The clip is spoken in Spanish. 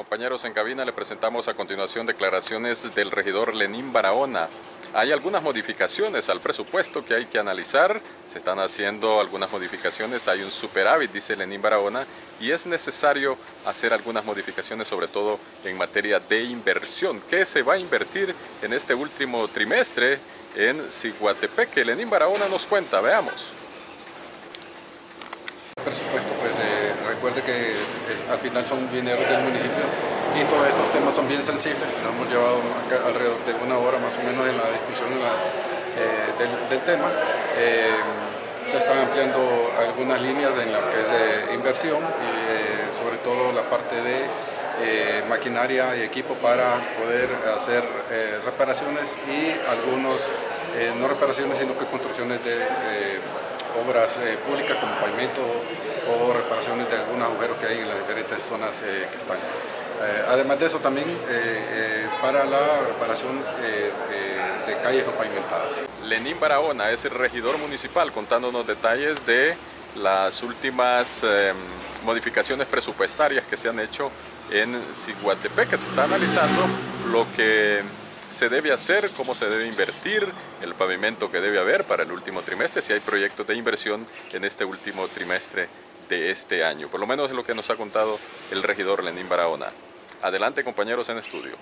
Compañeros en cabina, le presentamos a continuación declaraciones del regidor Lenín Barahona. Hay algunas modificaciones al presupuesto que hay que analizar, se están haciendo algunas modificaciones, hay un superávit, dice Lenín Barahona, y es necesario hacer algunas modificaciones, sobre todo en materia de inversión. ¿Qué se va a invertir en este último trimestre en Ciguatepeque? Lenín Barahona nos cuenta, veamos. Presupuesto, pues eh, recuerde que al final son dineros del municipio y todos estos temas son bien sensibles. Nos hemos llevado alrededor de una hora más o menos en la discusión eh, del, tema. Eh, se están ampliando algunas líneas en lo que es inversión y sobre todo la parte de maquinaria y equipo para poder hacer reparaciones y algunos, no reparaciones, sino que construcciones de obras eh, públicas como pavimento o reparaciones de algunos agujeros que hay en las diferentes zonas eh, que están. Eh, además de eso también para la reparación de calles no pavimentadas. Lenín Barahona es el regidor municipal contándonos detalles de las últimas modificaciones presupuestarias que se han hecho en Ciguatepec, que se está analizando lo que se debe hacer, cómo se debe invertir, el pavimento que debe haber para el último trimestre, si hay proyectos de inversión en este último trimestre de este año. Por lo menos es lo que nos ha contado el regidor Lenín Barahona. Adelante compañeros en estudio.